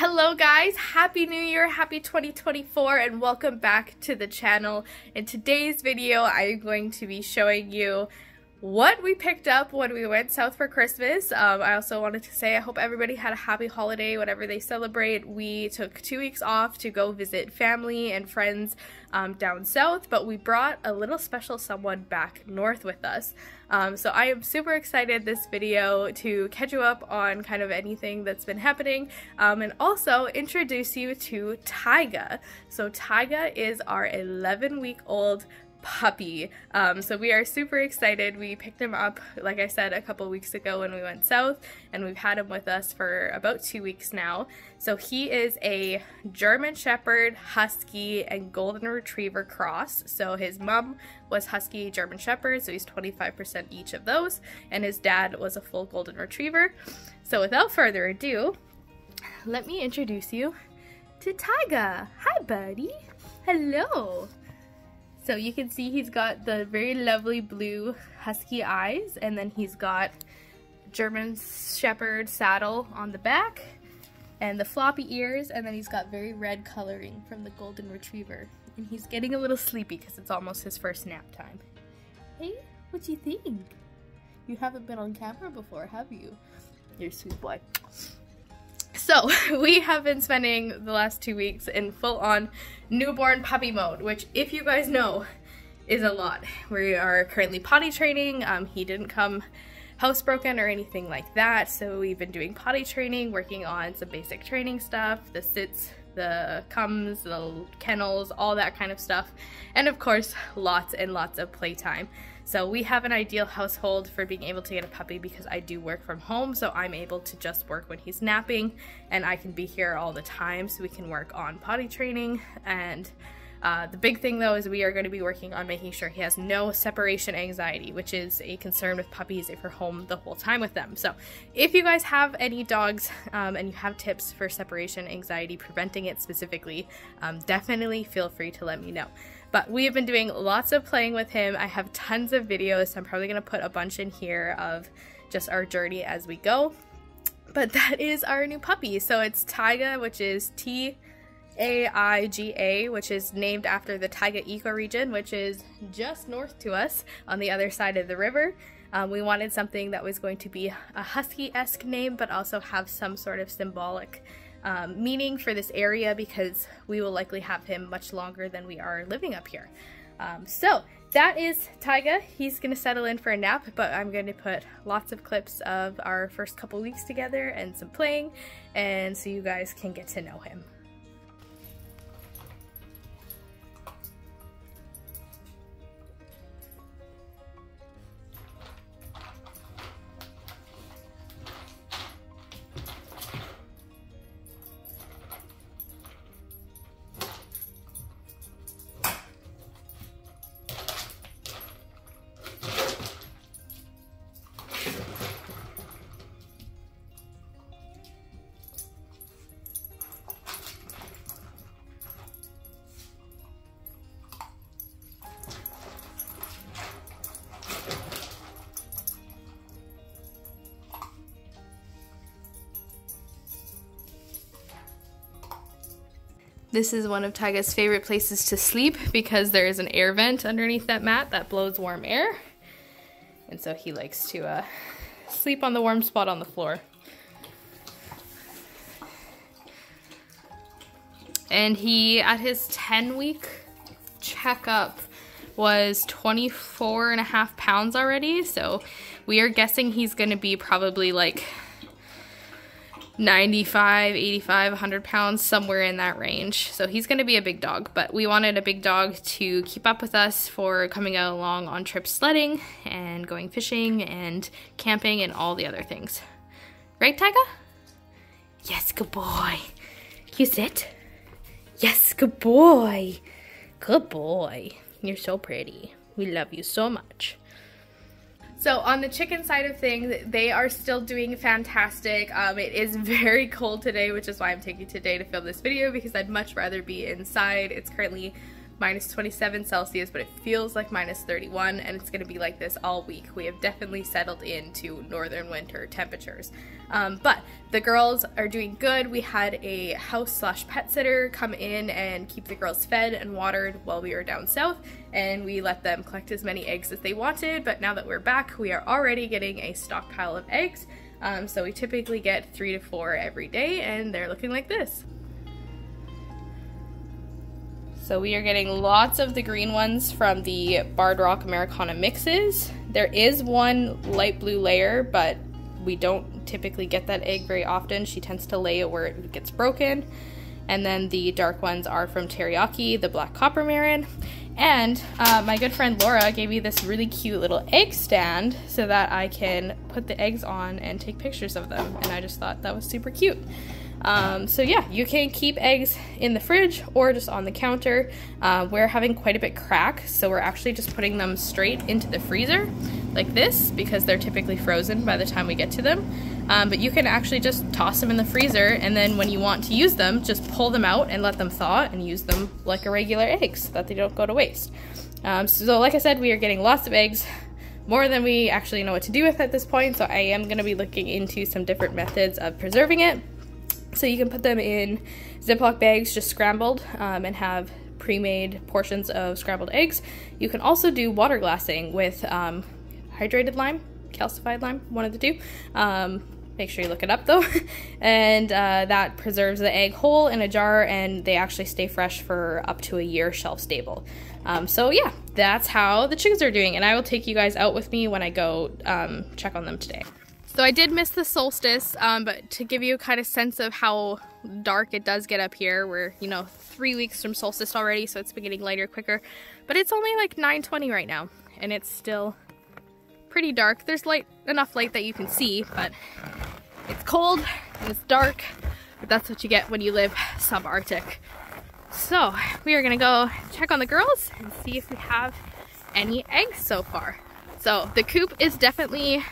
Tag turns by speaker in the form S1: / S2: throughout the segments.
S1: Hello guys, Happy New Year, Happy 2024 and welcome back to the channel. In today's video I'm going to be showing you what we picked up when we went south for Christmas. Um, I also wanted to say I hope everybody had a happy holiday whatever they celebrate. We took two weeks off to go visit family and friends um, down south, but we brought a little special someone back north with us. Um, so I am super excited this video to catch you up on kind of anything that's been happening um, and also introduce you to Taiga. So Taiga is our 11 week old puppy. Um, so we are super excited. We picked him up, like I said, a couple weeks ago when we went south, and we've had him with us for about two weeks now. So he is a German Shepherd, Husky, and Golden Retriever cross. So his mom was Husky, German Shepherd, so he's 25% each of those, and his dad was a full Golden Retriever. So without further ado, let me introduce you to Taiga. Hi, buddy. Hello. So you can see he's got the very lovely blue husky eyes and then he's got German Shepherd saddle on the back and the floppy ears and then he's got very red coloring from the Golden Retriever. And he's getting a little sleepy because it's almost his first nap time. Hey, what do you think? You haven't been on camera before, have you? You're a sweet boy. So we have been spending the last two weeks in full on newborn puppy mode, which if you guys know is a lot. We are currently potty training. Um, he didn't come housebroken or anything like that. So we've been doing potty training, working on some basic training stuff, the sits, the comes, the kennels, all that kind of stuff. And of course, lots and lots of playtime. So we have an ideal household for being able to get a puppy because I do work from home, so I'm able to just work when he's napping and I can be here all the time so we can work on potty training and uh, the big thing though is we are going to be working on making sure he has no separation anxiety, which is a concern with puppies if you're home the whole time with them. So if you guys have any dogs um, and you have tips for separation anxiety, preventing it specifically, um, definitely feel free to let me know. But we have been doing lots of playing with him. I have tons of videos, so I'm probably going to put a bunch in here of just our journey as we go. But that is our new puppy. So it's Taiga, which is T A I G A, which is named after the Taiga ecoregion, which is just north to us on the other side of the river. Um, we wanted something that was going to be a husky esque name, but also have some sort of symbolic um, meaning for this area because we will likely have him much longer than we are living up here. Um, so that is Taiga. He's going to settle in for a nap, but I'm going to put lots of clips of our first couple weeks together and some playing, and so you guys can get to know him. This is one of Taiga's favorite places to sleep because there is an air vent underneath that mat that blows warm air. And so he likes to uh, sleep on the warm spot on the floor. And he, at his 10 week checkup, was 24 and a half pounds already. So we are guessing he's going to be probably like 95, 85, 100 pounds, somewhere in that range. So he's going to be a big dog, but we wanted a big dog to keep up with us for coming along on trips sledding and going fishing and camping and all the other things. Right, Taiga? Yes, good boy. You sit? Yes, good boy. Good boy. You're so pretty. We love you so much. So on the chicken side of things, they are still doing fantastic. Um, it is very cold today, which is why I'm taking today to film this video because I'd much rather be inside. It's currently minus 27 Celsius, but it feels like minus 31, and it's going to be like this all week. We have definitely settled into northern winter temperatures. Um, but the girls are doing good. We had a house slash pet sitter come in and keep the girls fed and watered while we were down south, and we let them collect as many eggs as they wanted. But now that we're back, we are already getting a stockpile of eggs. Um, so we typically get three to four every day, and they're looking like this. So we are getting lots of the green ones from the Barred Rock Americana mixes. There is one light blue layer, but we don't typically get that egg very often. She tends to lay it where it gets broken. And then the dark ones are from Teriyaki, the black copper Marans. And uh, my good friend Laura gave me this really cute little egg stand so that I can put the eggs on and take pictures of them. And I just thought that was super cute. Um, so yeah, you can keep eggs in the fridge or just on the counter. Uh, we're having quite a bit crack, so we're actually just putting them straight into the freezer like this because they're typically frozen by the time we get to them. Um, but you can actually just toss them in the freezer and then when you want to use them, just pull them out and let them thaw and use them like a regular egg so that they don't go to waste. Um, so like I said, we are getting lots of eggs more than we actually know what to do with at this point. So I am going to be looking into some different methods of preserving it. So you can put them in Ziploc bags, just scrambled, um, and have pre-made portions of scrambled eggs. You can also do water glassing with um, hydrated lime, calcified lime, one of the two. Um, make sure you look it up though. and uh, that preserves the egg whole in a jar and they actually stay fresh for up to a year shelf stable. Um, so yeah, that's how the chickens are doing and I will take you guys out with me when I go um, check on them today. So I did miss the solstice, um, but to give you a kind of sense of how dark it does get up here, we're, you know, three weeks from solstice already, so it's been getting lighter quicker. But it's only like 9.20 right now, and it's still pretty dark. There's light enough light that you can see, but it's cold and it's dark. But that's what you get when you live subarctic. So we are gonna go check on the girls and see if we have any eggs so far. So the coop is definitely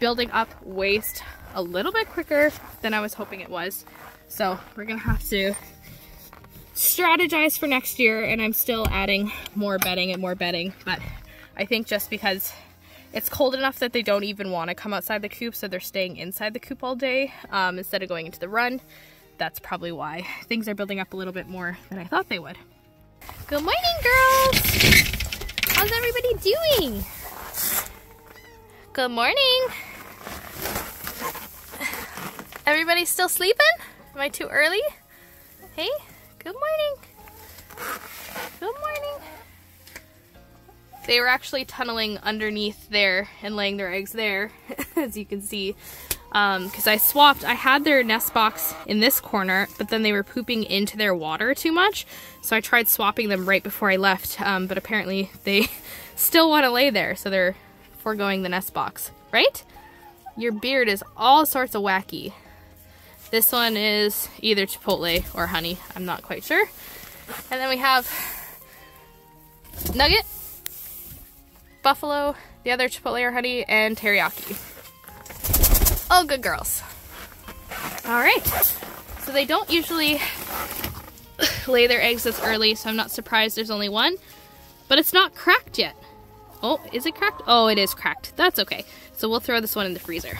S1: building up waste a little bit quicker than I was hoping it was. So we're gonna have to strategize for next year and I'm still adding more bedding and more bedding, but I think just because it's cold enough that they don't even want to come outside the coop, so they're staying inside the coop all day um, instead of going into the run. That's probably why things are building up a little bit more than I thought they would. Good morning, girls! How's everybody doing? Good morning! Everybody still sleeping? Am I too early? Hey, good morning. Good morning. They were actually tunneling underneath there and laying their eggs there, as you can see. Because um, I swapped, I had their nest box in this corner, but then they were pooping into their water too much. So I tried swapping them right before I left, um, but apparently they still want to lay there, so they're foregoing the nest box, right? Your beard is all sorts of wacky. This one is either chipotle or honey. I'm not quite sure. And then we have Nugget, Buffalo, the other chipotle or honey, and teriyaki. All good girls. All right. So they don't usually lay their eggs this early, so I'm not surprised there's only one. But it's not cracked yet. Oh, is it cracked? Oh, it is cracked. That's okay. So we'll throw this one in the freezer.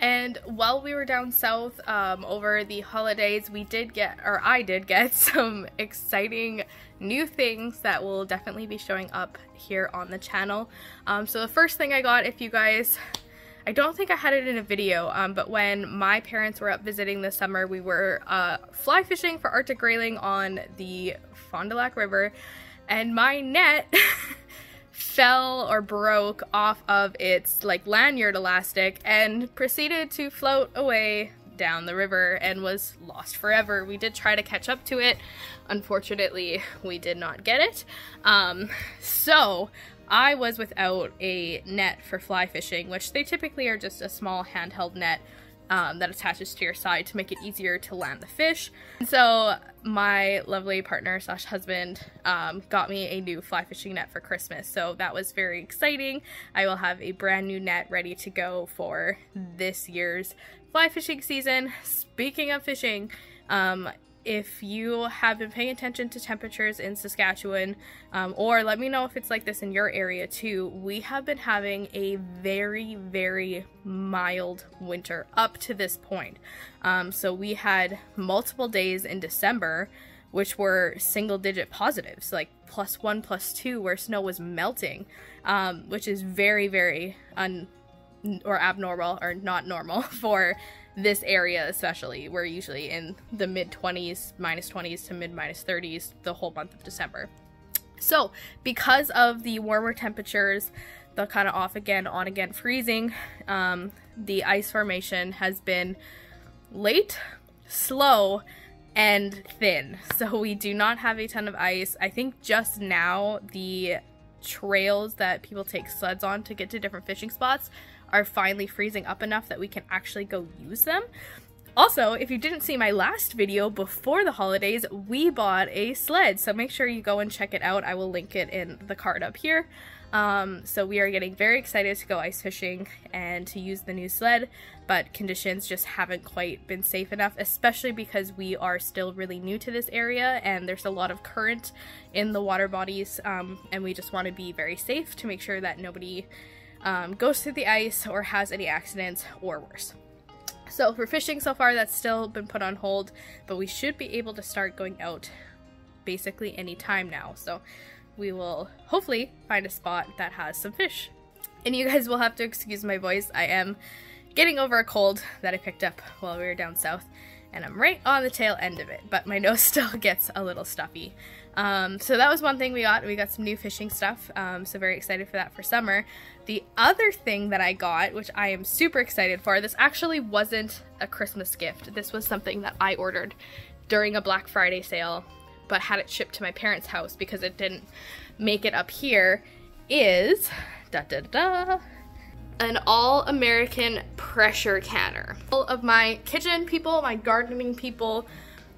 S1: And while we were down south um, over the holidays, we did get, or I did get, some exciting new things that will definitely be showing up here on the channel. Um, so the first thing I got, if you guys, I don't think I had it in a video, um, but when my parents were up visiting this summer, we were uh, fly fishing for Arctic grayling on the Fond du Lac River, and my net fell or broke off of its like lanyard elastic and proceeded to float away down the river and was lost forever. We did try to catch up to it. Unfortunately, we did not get it. Um, so I was without a net for fly fishing, which they typically are just a small handheld net um, that attaches to your side to make it easier to land the fish. And So my lovely partner slash husband um, got me a new fly fishing net for Christmas. So that was very exciting. I will have a brand new net ready to go for this year's fly fishing season. Speaking of fishing, um, if you have been paying attention to temperatures in Saskatchewan, um, or let me know if it's like this in your area too, we have been having a very, very mild winter up to this point. Um, so we had multiple days in December which were single digit positives, like plus one, plus two, where snow was melting, um, which is very, very un or abnormal or not normal for this area especially. We're usually in the mid 20s minus 20s to mid minus 30s the whole month of december. So because of the warmer temperatures the kind of off again on again freezing um, the ice formation has been late slow and thin. So we do not have a ton of ice. I think just now the trails that people take sleds on to get to different fishing spots are finally freezing up enough that we can actually go use them. Also, if you didn't see my last video before the holidays, we bought a sled, so make sure you go and check it out. I will link it in the card up here. Um, so we are getting very excited to go ice fishing and to use the new sled, but conditions just haven't quite been safe enough, especially because we are still really new to this area and there's a lot of current in the water bodies, um, and we just want to be very safe to make sure that nobody um, goes through the ice or has any accidents or worse. So for fishing so far, that's still been put on hold, but we should be able to start going out basically any time now. So we will hopefully find a spot that has some fish. And you guys will have to excuse my voice. I am getting over a cold that I picked up while we were down south, and I'm right on the tail end of it, but my nose still gets a little stuffy. Um, so that was one thing we got. We got some new fishing stuff, um, so very excited for that for summer. The other thing that I got, which I am super excited for, this actually wasn't a Christmas gift. This was something that I ordered during a Black Friday sale, but had it shipped to my parents' house because it didn't make it up here, is da da da an all-American pressure canner. All of my kitchen people, my gardening people,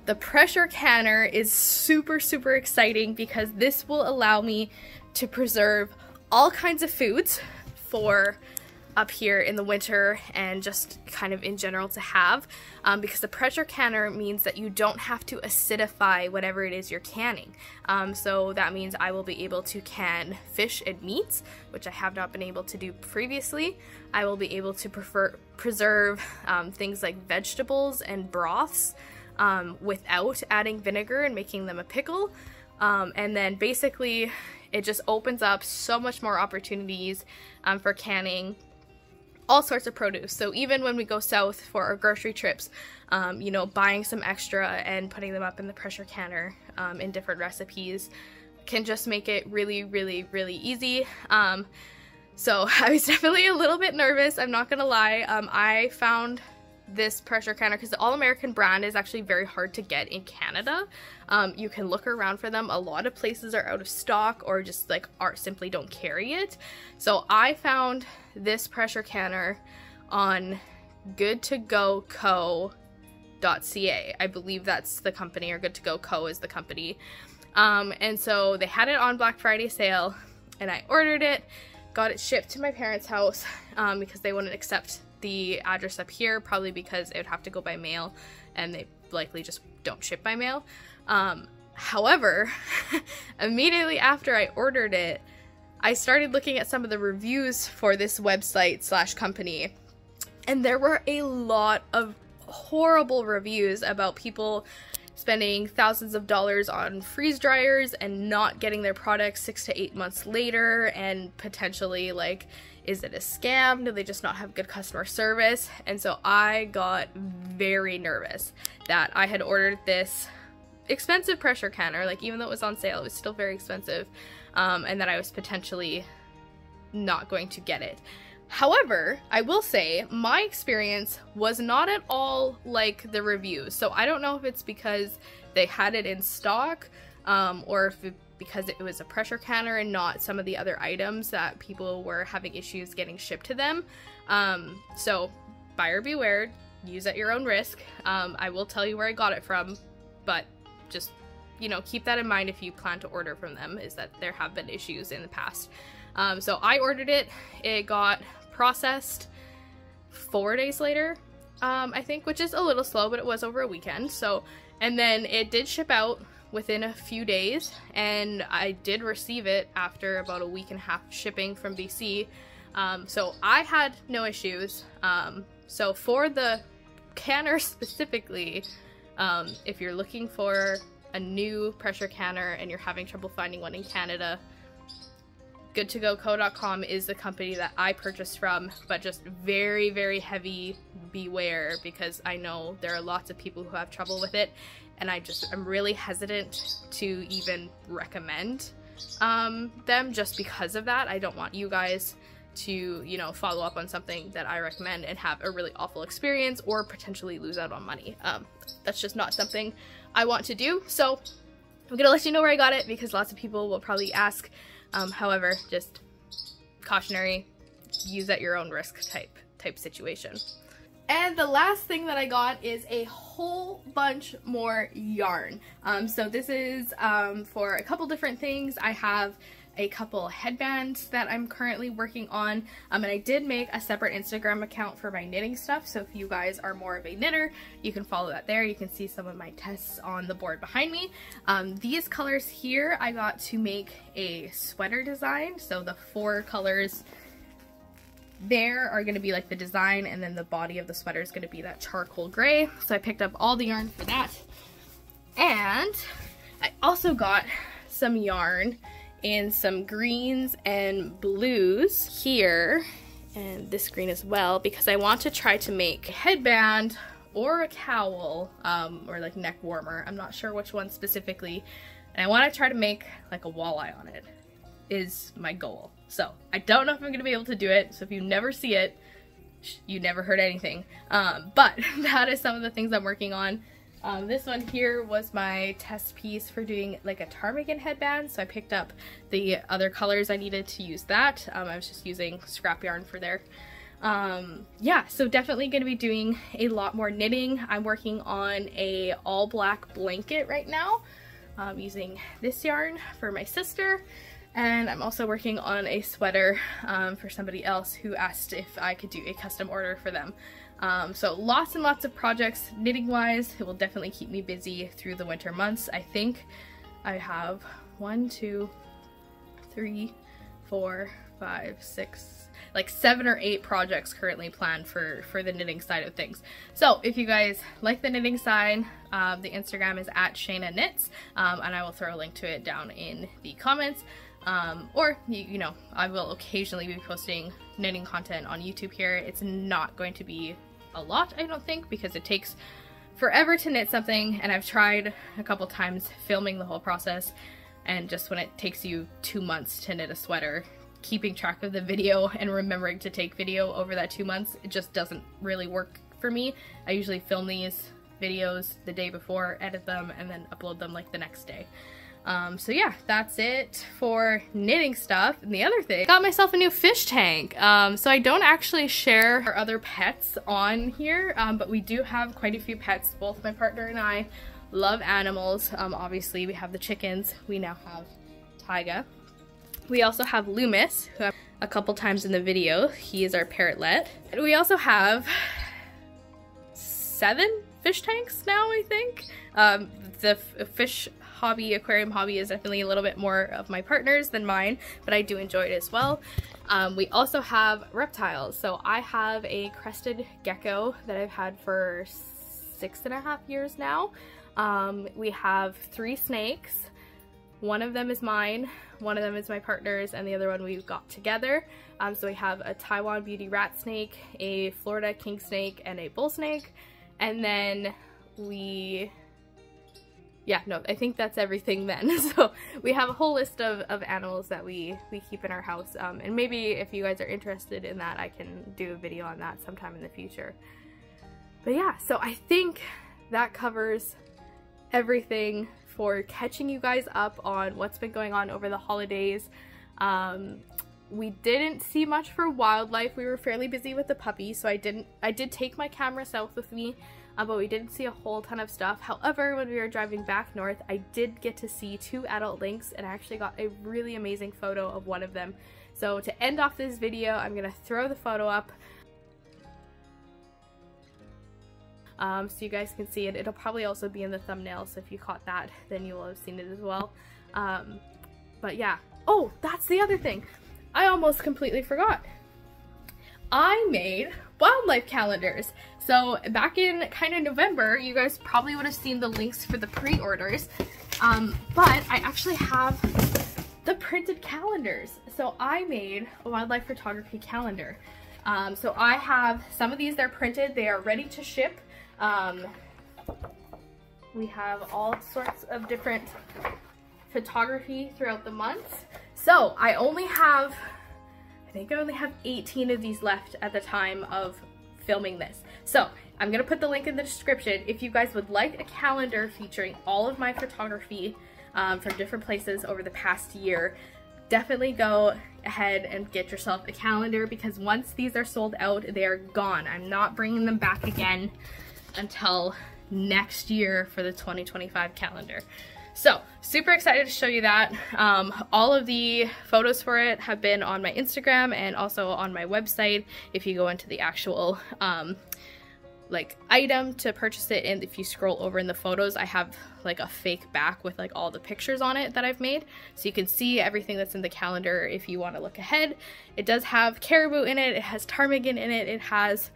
S1: the pressure canner is super, super exciting because this will allow me to preserve all kinds of foods for up here in the winter and just kind of in general to have um, because the pressure canner means that you don't have to acidify whatever it is you're canning. Um, so that means I will be able to can fish and meats, which I have not been able to do previously. I will be able to prefer preserve um, things like vegetables and broths um, without adding vinegar and making them a pickle. Um, and then basically it just opens up so much more opportunities um, for canning all sorts of produce. So even when we go south for our grocery trips, um, you know, buying some extra and putting them up in the pressure canner um, in different recipes can just make it really, really, really easy. Um, so I was definitely a little bit nervous, I'm not gonna lie. Um, I found this pressure canner because the All American brand is actually very hard to get in Canada. Um, you can look around for them. A lot of places are out of stock or just like are simply don't carry it. So I found this pressure canner on goodtogoco.ca. I believe that's the company or Good to Go Co is the company. Um, and so they had it on Black Friday sale and I ordered it, got it shipped to my parents' house um, because they wouldn't accept the address up here, probably because it would have to go by mail and they likely just don't ship by mail. Um, however, immediately after I ordered it, I started looking at some of the reviews for this website slash company, and there were a lot of horrible reviews about people spending thousands of dollars on freeze dryers and not getting their products six to eight months later and potentially like is it a scam? Do they just not have good customer service? And so i got very nervous that i had ordered this expensive pressure canner. Like even though it was on sale it was still very expensive um, and that i was potentially not going to get it. However, I will say my experience was not at all like the reviews. So I don't know if it's because they had it in stock um, or if it, because it was a pressure canner and not some of the other items that people were having issues getting shipped to them. Um, so buyer beware, use at your own risk. Um, I will tell you where I got it from, but just you know keep that in mind if you plan to order from them. Is that there have been issues in the past. Um, so I ordered it. It got processed four days later um, I think, which is a little slow, but it was over a weekend. So, and then it did ship out within a few days, and I did receive it after about a week and a half shipping from BC. Um, so I had no issues. Um, so for the canner specifically, um, if you're looking for a new pressure canner and you're having trouble finding one in Canada, goodtogoco.com is the company that I purchased from, but just very, very heavy beware because I know there are lots of people who have trouble with it, and I just I'm really hesitant to even recommend um, them just because of that. I don't want you guys to, you know, follow up on something that I recommend and have a really awful experience or potentially lose out on money. Um, that's just not something I want to do. So I'm gonna let you know where I got it because lots of people will probably ask. Um, however, just cautionary, use at your own risk type type situation. And the last thing that I got is a whole bunch more yarn. Um, so this is um, for a couple different things. I have a couple headbands that I'm currently working on. Um, and I did make a separate Instagram account for my knitting stuff. So if you guys are more of a knitter, you can follow that there. You can see some of my tests on the board behind me. Um, these colors here, I got to make a sweater design. So the four colors there are going to be like the design and then the body of the sweater is going to be that charcoal gray. So I picked up all the yarn for that. And I also got some yarn in some greens and blues here and this green as well because I want to try to make a headband or a cowl um, or like neck warmer. I'm not sure which one specifically. And I want to try to make like a walleye on it is my goal. So I don't know if I'm going to be able to do it. So if you never see it, you never heard anything. Um, but that is some of the things I'm working on. Um, this one here was my test piece for doing like a ptarmigan headband, so I picked up the other colors I needed to use that. Um, I was just using scrap yarn for there. Um, yeah, so definitely going to be doing a lot more knitting. I'm working on a all black blanket right now, um, using this yarn for my sister. And I'm also working on a sweater um, for somebody else who asked if I could do a custom order for them. Um, so lots and lots of projects knitting wise. It will definitely keep me busy through the winter months. I think I have one, two, three, four, five, six, like seven or eight projects currently planned for, for the knitting side of things. So if you guys like the knitting side, um, the Instagram is at Shayna Knits, um, and I will throw a link to it down in the comments. Um, or, you, you know, I will occasionally be posting knitting content on YouTube here. It's not going to be a lot, I don't think, because it takes forever to knit something, and I've tried a couple times filming the whole process, and just when it takes you two months to knit a sweater, keeping track of the video and remembering to take video over that two months, it just doesn't really work for me. I usually film these videos the day before, edit them, and then upload them like the next day. Um, so yeah, that's it for knitting stuff. And the other thing, got myself a new fish tank. Um, so I don't actually share our other pets on here, um, but we do have quite a few pets. Both my partner and I love animals. Um, obviously, we have the chickens. We now have Taiga. We also have Loomis, who I've a couple times in the video. He is our parrotlet. And we also have seven fish tanks now, I think. Um, the fish hobby, aquarium hobby is definitely a little bit more of my partner's than mine, but I do enjoy it as well. Um, we also have reptiles. So I have a crested gecko that I've had for six and a half years now. Um, we have three snakes. One of them is mine, one of them is my partner's, and the other one we got together. Um, so we have a Taiwan beauty rat snake, a Florida king snake, and a bull snake. And then we yeah, no, I think that's everything then. So we have a whole list of, of animals that we, we keep in our house. Um, and maybe if you guys are interested in that, I can do a video on that sometime in the future. But yeah, so I think that covers everything for catching you guys up on what's been going on over the holidays. Um, we didn't see much for wildlife. We were fairly busy with the puppy, so I didn't I did take my camera south with me but we didn't see a whole ton of stuff. However, when we were driving back north, I did get to see two adult lynx and I actually got a really amazing photo of one of them. So to end off this video, I'm to throw the photo up um, so you guys can see it. It'll probably also be in the thumbnail, so if you caught that, then you will have seen it as well. Um, but yeah. Oh, that's the other thing. I almost completely forgot. I made wildlife calendars. So back in kind of November, you guys probably would have seen the links for the pre-orders. Um, but I actually have the printed calendars. So I made a wildlife photography calendar. Um, so I have some of these, they're printed, they are ready to ship. Um, we have all sorts of different photography throughout the months. So I only have, I think I only have 18 of these left at the time of filming this. So I'm gonna put the link in the description. If you guys would like a calendar featuring all of my photography um, from different places over the past year, definitely go ahead and get yourself a calendar because once these are sold out, they are gone. I'm not bringing them back again until next year for the 2025 calendar. So super excited to show you that. Um, all of the photos for it have been on my Instagram and also on my website. If you go into the actual um, like item to purchase it and if you scroll over in the photos I have like a fake back with like all the pictures on it that I've made so you can see everything that's in the calendar if you want to look ahead it does have caribou in it it has ptarmigan in it it has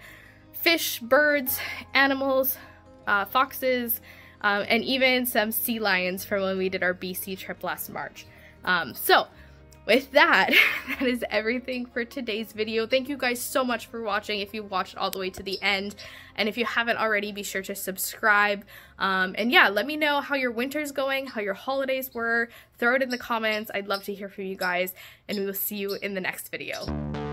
S1: fish birds animals uh, foxes um, and even some sea lions from when we did our BC trip last March um, so with that, that is everything for today's video. Thank you guys so much for watching if you watched all the way to the end. And if you haven't already, be sure to subscribe. Um, and yeah, let me know how your winter's going, how your holidays were. Throw it in the comments. I'd love to hear from you guys. And we will see you in the next video.